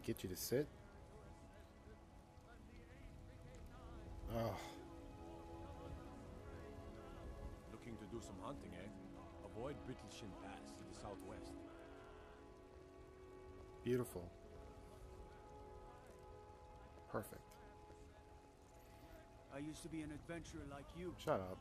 They get you to sit? Oh. Looking to do some hunting, eh? Avoid Brittleshin Pass to the southwest. Beautiful. Perfect. I used to be an adventurer like you. Shut up.